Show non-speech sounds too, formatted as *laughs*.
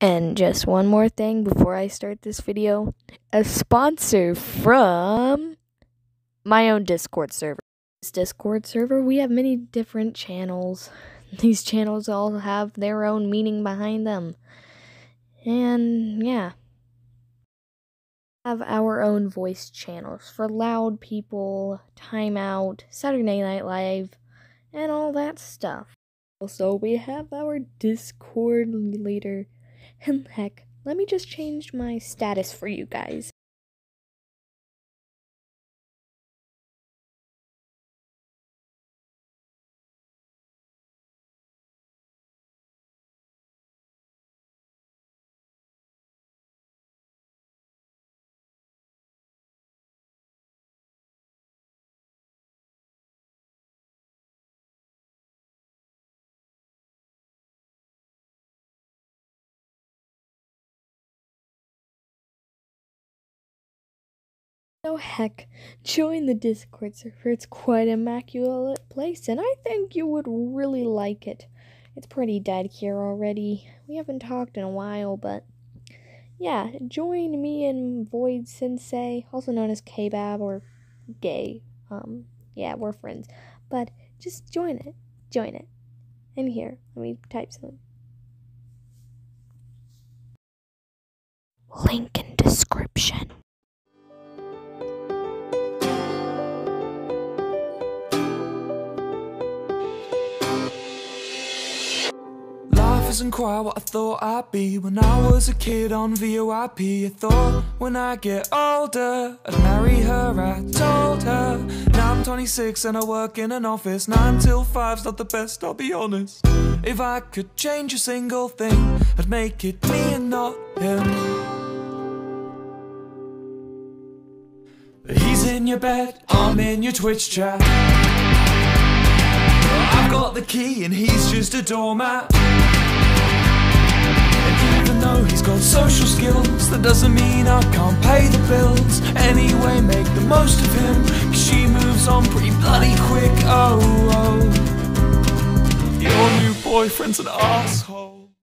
And just one more thing before I start this video a sponsor from my own Discord server. This Discord server, we have many different channels. *laughs* These channels all have their own meaning behind them. And yeah. Have our own voice channels for loud people, timeout, Saturday Night Live, and all that stuff. Also, we have our Discord leader heck, let me just change my status for you guys. Oh heck, join the Discord server. It's quite immaculate place, and I think you would really like it. It's pretty dead here already. We haven't talked in a while, but yeah, join me and Void Sensei, also known as Kbab or Gay. Um, yeah, we're friends. But just join it. Join it. And here, let me type something. Link in description. Wasn't quite what I thought I'd be. When I was a kid on VOIP I thought when I get older I'd marry her, I told her. Now I'm 26 and I work in an office. 9 till 5's not the best, I'll be honest. If I could change a single thing I'd make it me and not him. He's in your bed, I'm in your Twitch chat the key and he's just a doormat. Know he's got social skills That doesn't mean I can't pay the bills. Anyway, make the most of him Cause she moves on pretty bloody quick, oh, oh. Your new boyfriend's an asshole